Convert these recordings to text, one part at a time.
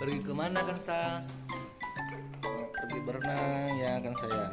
Pergi ke mana kan sa? Pergi berenang ya kan saya.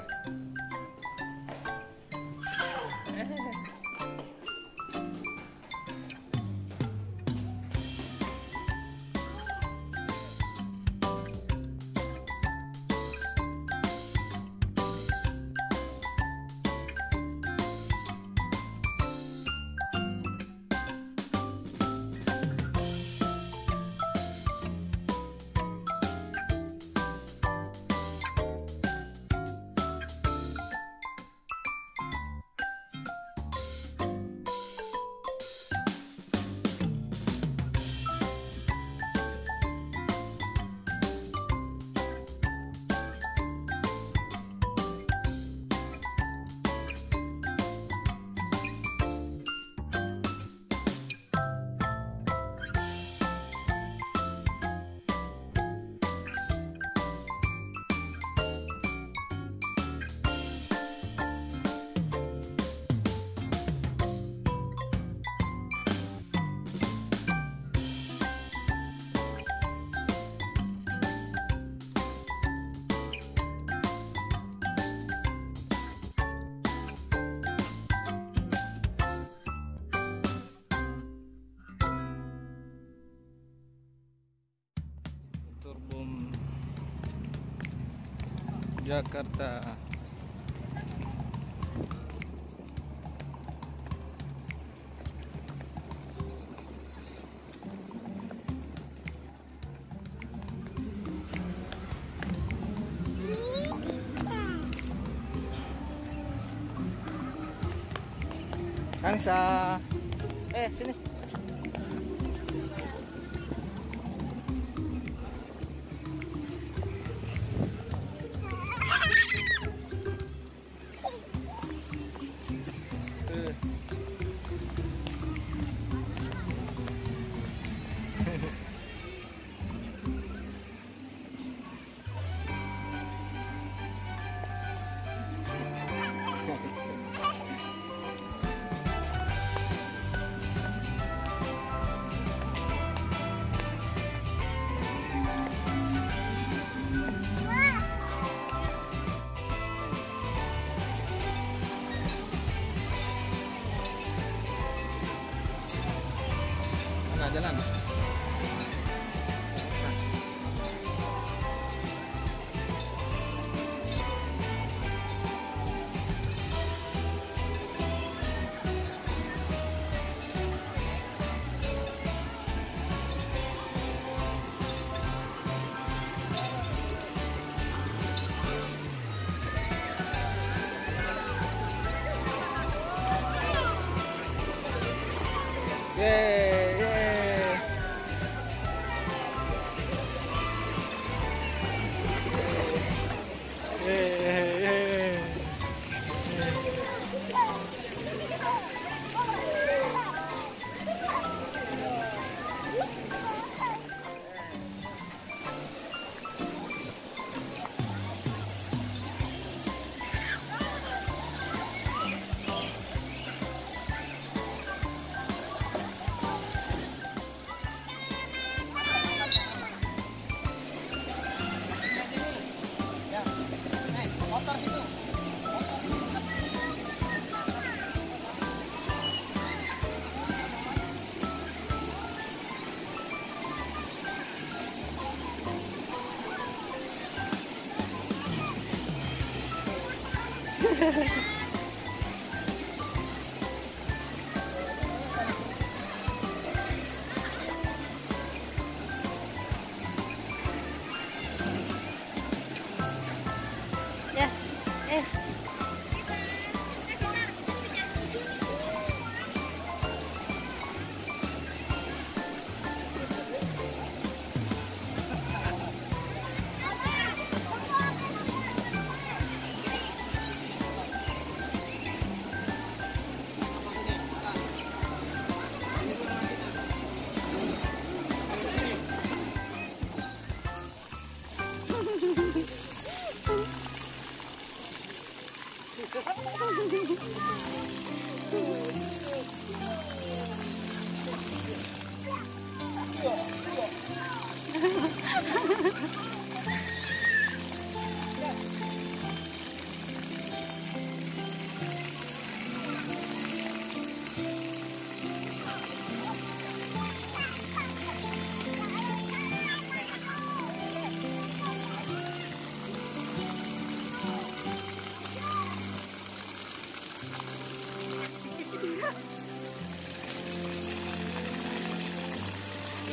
Turbom Jakarta. Kansa Eh sini adelante. yeah. Eh.